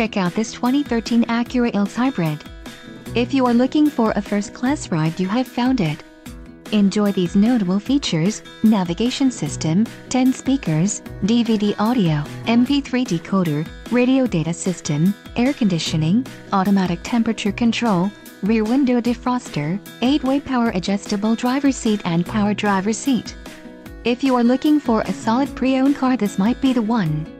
Check out this 2013 Acura ILX Hybrid. If you are looking for a first-class ride you have found it. Enjoy these notable features, navigation system, 10 speakers, DVD audio, MP3 decoder, radio data system, air conditioning, automatic temperature control, rear window defroster, 8-way power adjustable driver seat and power driver seat. If you are looking for a solid pre-owned car this might be the one.